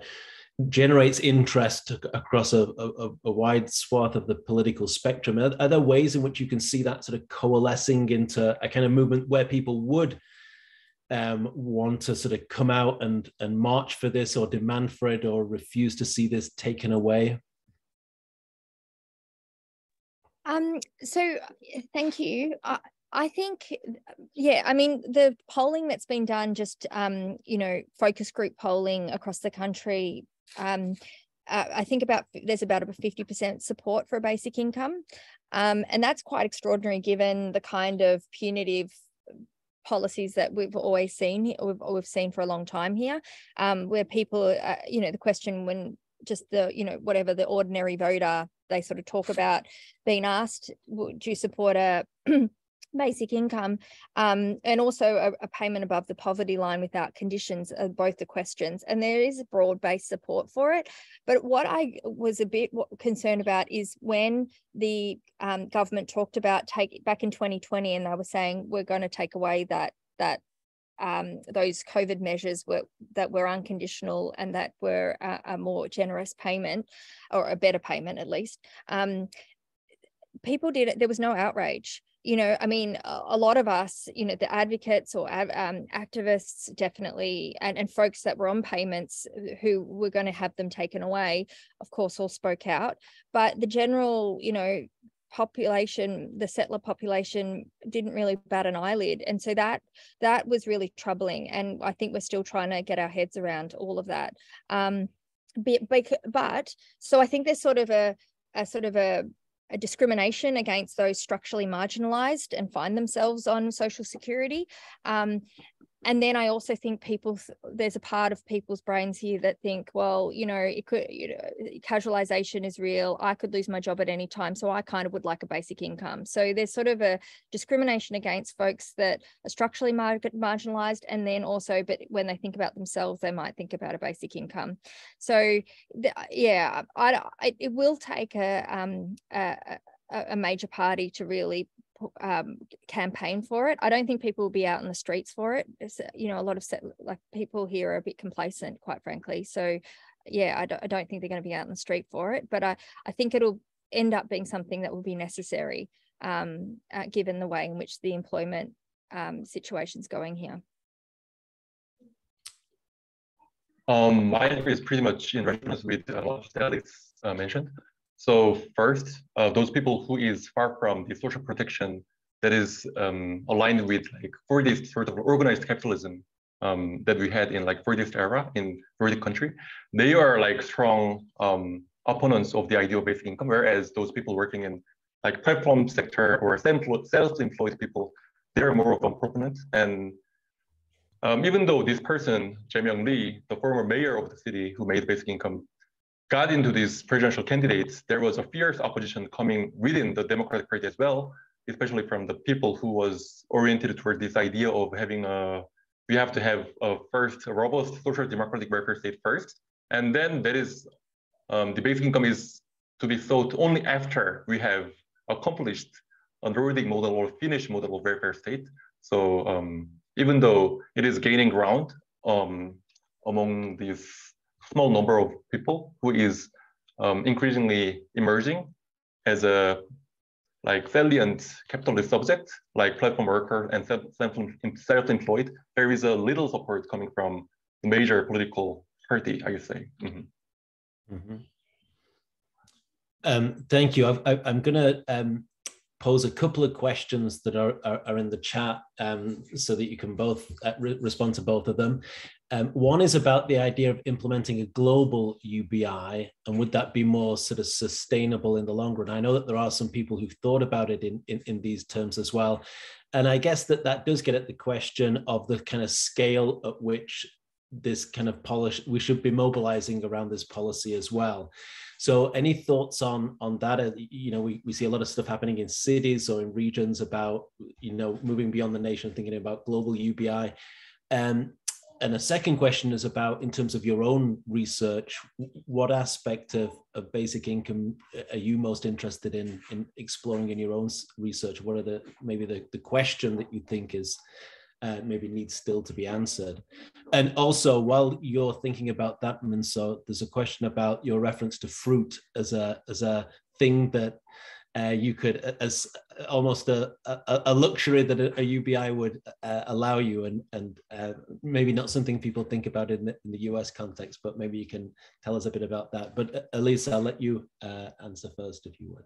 generates interest across a, a, a, wide swath of the political spectrum are, are, there ways in which you can see that sort of coalescing into a kind of movement where people would um, want to sort of come out and and march for this or demand for it or refuse to see this taken away um, so thank you. I, I think, yeah, I mean, the polling that's been done, just, um, you know, focus group polling across the country, um, uh, I think about there's about a 50% support for a basic income. Um, and that's quite extraordinary given the kind of punitive policies that we've always seen, we've, we've seen for a long time here, um, where people, uh, you know, the question when just the, you know, whatever the ordinary voter, they sort of talk about being asked, would you support a basic income um, and also a, a, payment above the poverty line without conditions are both the questions and there is broad-based support for it but what i was a bit concerned about is when the um, government talked about take back in 2020 and they were saying we're going to take away that that um, those COVID measures were that were unconditional and that were a, a more generous payment or a better payment at least. Um, people did it. There was no outrage you know, I mean, a lot of us, you know, the advocates or um, activists definitely, and, and folks that were on payments who were going to have them taken away, of course, all spoke out. But the general, you know, population the settler population didn't really bat an eyelid and so that that was really troubling and i think we're still trying to get our heads around all of that um but, but so i think there's sort of a, a sort of a a discrimination against those structurally marginalized and find themselves on social security. Um, and then I also think people there's a part of people's brains here that think, well, you know, it could you know, casualization is real. I could lose my job at any time, so I kind of would like a basic income. So there's sort of a discrimination against folks that are structurally mar- marginalized, and then also, but when they think about themselves, they might think about a basic income. So yeah, I, it will take a um a, a major party to really um, campaign for it. I don't think people will be out in the streets for it. It's, you know, a lot of set, like people here are a bit complacent, quite frankly. So, yeah, I don't, I don't think they're going to be out in the street for it. But I, I think it'll end up being something that will be necessary, um, uh, given the way in which the employment um, situation's going here. Um, my answer is pretty much in response with uh, what Alex uh, mentioned. So first, uh, those people who is far from the social protection that is um, aligned with like this sort of organized capitalism um, that we had in like this era in Nordic country, they are like strong um, opponents of the idea of basic income, whereas those people working in like platform sector or self-employed people, they're more of a proponent. And um, even though this person, Jae Lee, the former mayor of the city who made basic income got into these presidential candidates, there was a fierce opposition coming within the Democratic Party as well, especially from the people who was oriented toward this idea of having a, we have to have a first a robust social democratic welfare state first. And then there is, um, the basic income is to be thought only after we have accomplished a Nordic model or Finnish model of welfare state. So um, even though it is gaining ground um, among these small number of people who is um, increasingly emerging as a like salient capitalist subject, like platform worker and self-employed, there is a little support coming from the major political party, I would say. Mm -hmm. Mm -hmm. um, thank you. I, am going to um, pose a couple of questions that are, are, are in the chat um, so that you can both uh, re respond to both of them. Um, one is about the idea of implementing a global UBI, and would that be more sort of sustainable in the long run? I know that there are some people who've thought about it in, in, in these terms as well. And I guess that that does get at the question of the kind of scale at which this kind of polish we should be mobilizing around this policy as well. So any thoughts on on that? Uh, you know, we, we see a lot of stuff happening in cities or in regions about, you know, moving beyond the nation, thinking about global UBI. Um, and a second question is about, in terms of your own research, what aspect of, of basic income are you most interested in in exploring in your own research? What are the maybe the, the question that you think is uh, maybe needs still to be answered? And also, while you're thinking about that, so there's a question about your reference to fruit as a as a thing that uh, you could as almost a, a, a luxury that a, UBI would uh, allow you. And and uh, maybe not something people think about in the, in the, US context but maybe you can tell us a bit about that. But uh, Elisa I'll let you uh, answer first if you would.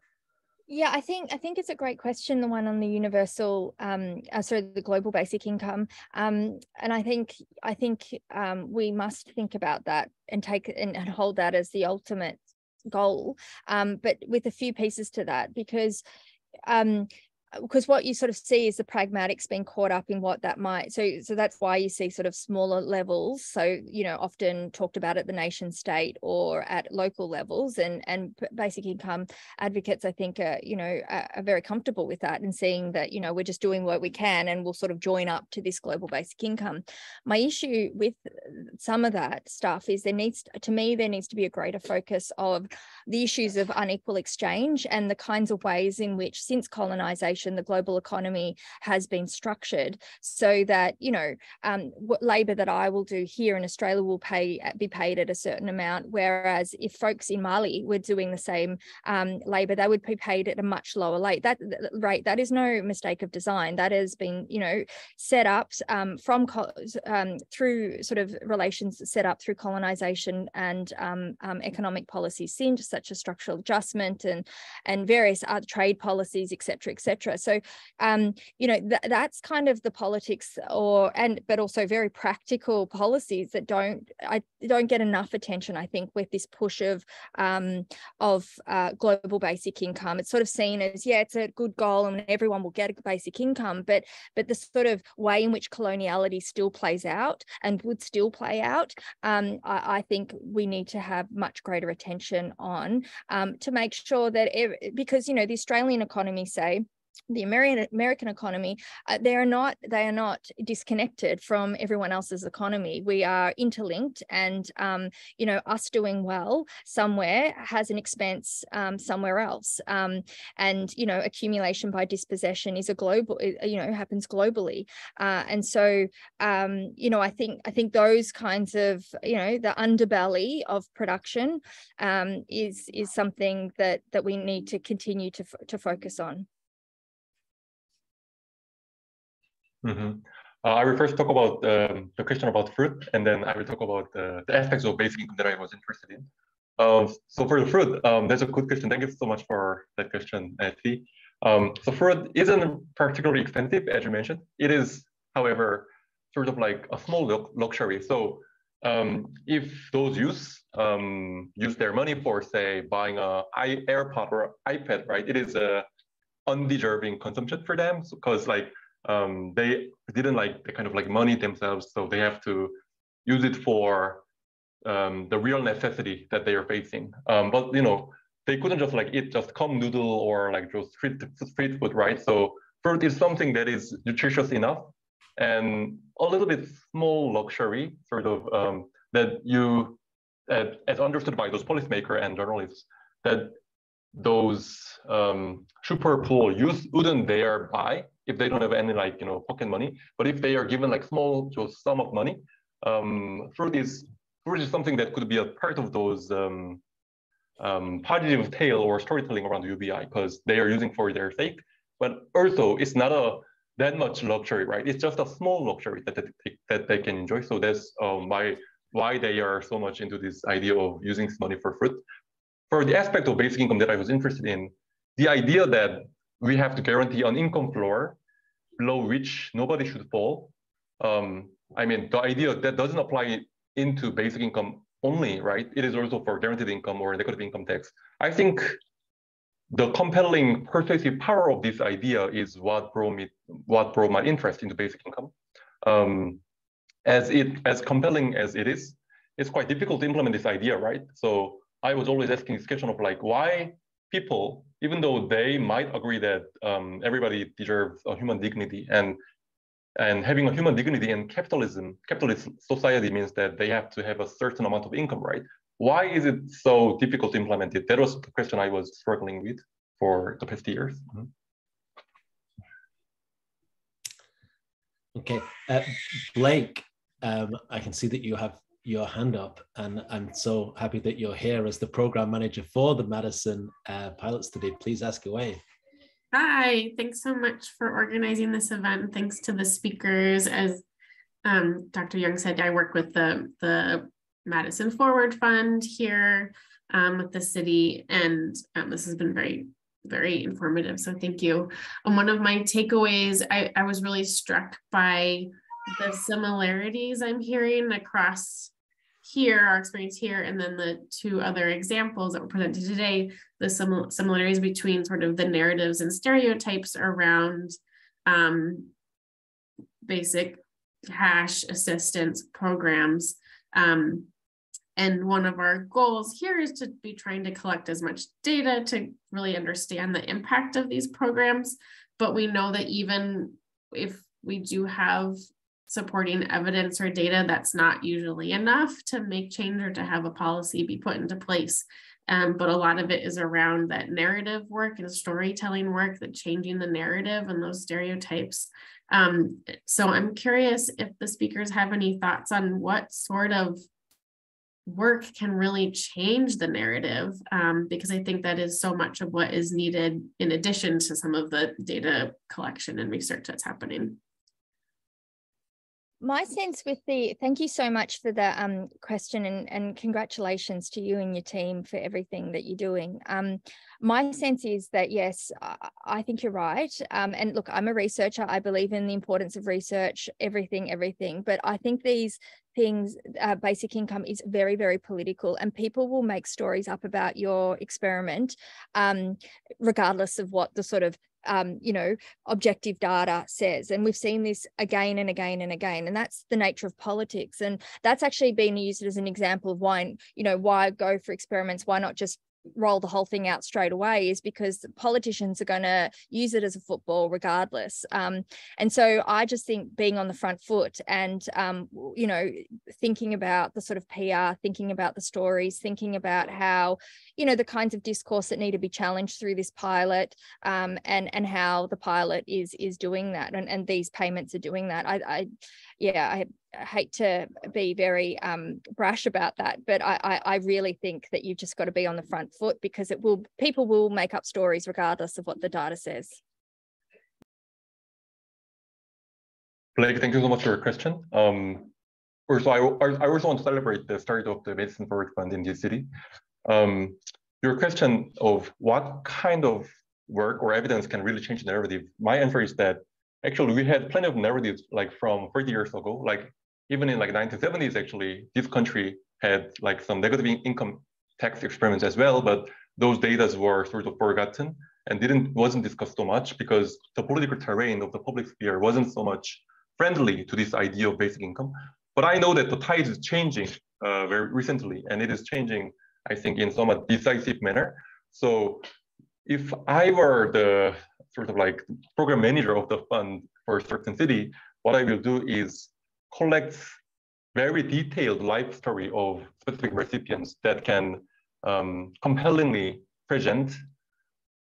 Yeah, I think I think it's a great question, the one on the universal, um, uh, sorry, the global basic income, um, and I think I think um, we must think about that and take and, and hold that as the ultimate goal, um, but with a few pieces to that because um, Uh, because what you sort of see is the pragmatics being caught up in what that might so so that's why you see sort of smaller levels so you know often talked about at the nation state or at local levels and and basic income advocates i think are you know are, very comfortable with that and seeing that you know we're just doing what we can and we'll sort of join up to this global basic income. My issue with uh, some of that stuff is there needs to me there needs to be a greater focus of the issues of unequal exchange and the kinds of ways in which since colonization the global economy has been structured so that you know um, what labor that I will do here in Australia will pay be paid at a certain amount, whereas if folks in Mali were doing the same um, labor, they would be paid at a much lower rate. That rate that is no mistake of design. That has been you know set up um, from um, through sort of relations set up through colonization and um, um, economic policies such as structural adjustment and and various other trade policies, etc., etc. So, um, you know, th- that's kind of the politics, or and but also very practical policies that don't I don't get enough attention. I think with this push of um, of uh, global basic income, it's sort of seen as yeah, it's a good goal and everyone will get a basic income, but but the sort of way in which coloniality still plays out and would still play out, um, I, I, think we need to have much greater attention on um, to make sure that every, because you know the Australian economy say the American American economy, uh, they are not they are not disconnected from everyone else's economy. We are interlinked, and um, you know us doing well somewhere has an expense um, somewhere else. Um, and you know accumulation by dispossession is a global you know happens globally, uh, and so um, you know I think I think those kinds of you know the underbelly of production um, is is something that that we need to continue to to focus on. Mm-hmm. Uh, I will first talk about um, the question about fruit, and then I will talk about uh, the aspects of basic income that I was interested in. Uh, so for the fruit, um, that's a good question. Thank you so much for that question, T. Um, so fruit isn't particularly expensive, as you mentioned. It is, however, sort of like a small luxury. So um, if those use um, use their money for, say, buying a AirPod or iPad, right? It is a undeserving consumption for them because like um, they didn't like the kind of like money themselves, so they have to use it for um, the real necessity that they are facing. Um, but you know, they couldn't just like eat just cup noodle or like just street street food, right? So fruit is something that is nutritious enough and a little bit small luxury, sort of um, that you, uh, as understood by those policymakers and journalists, that those um, super poor youth wouldn't dare buy if they don't have any like you know pocket money. But if they are given like small just sum of money, um, fruit is fruit is something that could be a part of those um, um, positive tale or storytelling around UBI because they are using for their sake. But also, it's not a that much luxury, right? It's just a small luxury that they, that they can enjoy. So that's um, why why they are so much into this idea of using this money for fruit. For the aspect of basic income that I was interested in, the idea that we have to guarantee an income floor below which nobody should fall. Um, I mean, the idea that doesn't apply into basic income only, right? It is also for guaranteed income or negative income tax. I think the compelling persuasive power of this idea is what brought me, what brought my interest into basic income. Um, as it, as compelling as it is, it's quite difficult to implement this idea, right? So I was always asking this question of like, why people, even though they might agree that um, everybody deserves a human dignity and And having a human dignity in capitalism, capitalist society means that they have to have a certain amount of income, right? Why is it so difficult to implement it? That was the question I was struggling with for the past years. Mm -hmm. Okay, uh, Blake, um, I can see that you have your hand up, and I'm so happy that you're here as the program manager for the Madison uh, pilot study. Please ask away. Hi, thanks so much for organizing this event. Thanks to the speakers. As um, Dr. Young said, I work with the, the Madison Forward Fund here um, with the city, and um, this has been very very informative. So thank you. And one of my takeaways, I, I was really struck by the similarities I'm hearing across here, our experience here, and then the two other examples that were presented today, the sim similarities between sort of the narratives and stereotypes around um, basic cash assistance programs um, and one of our goals here is to be trying to collect as much data to really understand the impact of these programs. But we know that even if we do have supporting evidence or data, that's not usually enough to make change or to have a policy be put into place. Um, but a lot of it is around that narrative work and storytelling work, that changing the narrative and those stereotypes. Um, so I'm curious if the speakers have any thoughts on what sort of work can really change the narrative um, because I think that is so much of what is needed in addition to some of the data collection and research that's happening. My sense with the, thank you so much for the um, question and, and congratulations to you and your team for everything that you're doing. Um, my sense is that, yes, I think you're right. Um, and look, I'm a researcher. I believe in the importance of research, everything, everything. But I think these things, uh, basic income is very, very political, and people will make stories up about your experiment, um, regardless of what the sort of um, you know, objective data says. And we've seen this again and again and again. And that's the nature of politics. And that's actually been used as an example of why, you know, why go for experiments? Why not just roll the whole thing out straight away is because politicians are going to use it as a football regardless. Um, and so i just think being on the front foot and um, you know thinking about the sort of pr thinking about the stories thinking about how you know the kinds of discourse that need to be challenged through this pilot um, and and how the pilot is is doing that and, and these payments are doing that. I, I yeah I, hate to be very um, brash about that, but I, I, I, really think that you've just got to be on the front foot because it will people will make up stories regardless of what the data says. Blake, thank you so much for your question. Um, also, I, I also want to celebrate the start of the Madison Forward Fund in this city. Um, your question of what kind of work or evidence can really change the narrative, my answer is that actually we had plenty of narratives like from 30 years ago, like even in like 1970s, actually, this country had like some negative income tax experiments as well, but those data were sort of forgotten and didn't wasn't discussed so much because the political terrain of the public sphere wasn't so much friendly to this idea of basic income. But I know that the tide is changing uh, very recently, and it is changing, I think, in somewhat decisive manner. So if I were the sort of like program manager of the fund for a certain city, what I will do is collect very detailed life story of specific recipients that can um, compellingly present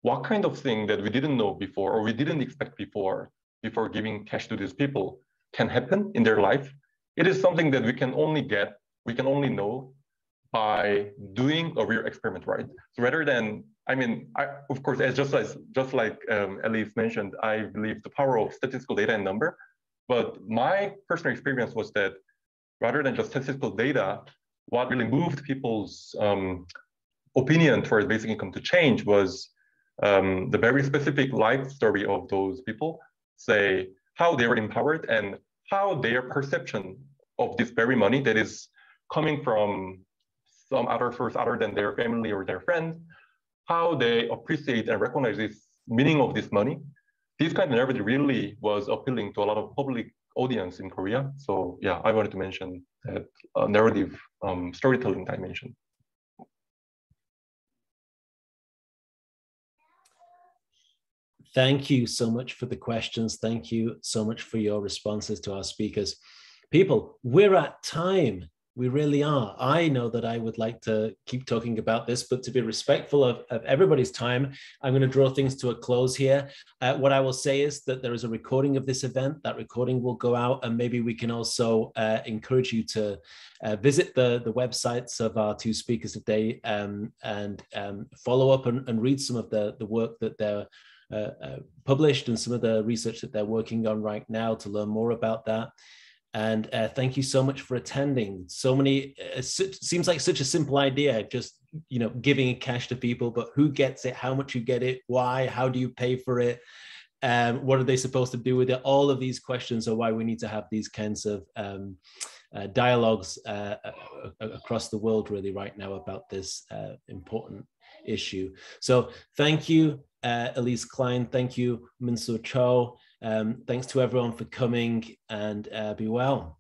what kind of thing that we didn't know before or we didn't expect before before giving cash to these people can happen in their life. It is something that we can only get, we can only know by doing a real experiment, right? So rather than, I mean, I, of course, as just as just like um, Elise mentioned, I believe the power of statistical data and number. But my personal experience was that rather than just statistical data, what really moved people's um, opinion towards basic income to change was um, the very specific life story of those people, say how they were empowered and how their perception of this very money that is coming from some other source other than their family or their friends, how they appreciate and recognize this meaning of this money. This kind of narrative really was appealing to a lot of public audience in Korea. So yeah, I wanted to mention that uh, narrative um, storytelling dimension. thank you so much for the questions. Thank you so much for your responses to our speakers. People, we're at time we really are. I know that I would like to keep talking about this, but to be respectful of, of everybody's time, I'm going to draw things to a close here. Uh, what I will say is that there is a recording of this event. That recording will go out, and maybe we can also uh, encourage you to uh, visit the, the websites of our two speakers today um, and um, follow up and, and, read some of the, the work that they're uh, uh, published and some of the research that they're working on right now to learn more about that. And uh, thank you so much for attending. So many, uh, it seems like such a simple idea, just, you know, giving cash to people, but who gets it, how much you get it, why, how do you pay for it? Um, what are they supposed to do with it? All of these questions are why we need to have these kinds of um, uh, dialogues uh, across the world really right now about this uh, important issue. So thank you, uh, Elise Klein. Thank you, Minseo Cho. Um, thanks to everyone for coming and uh, be well.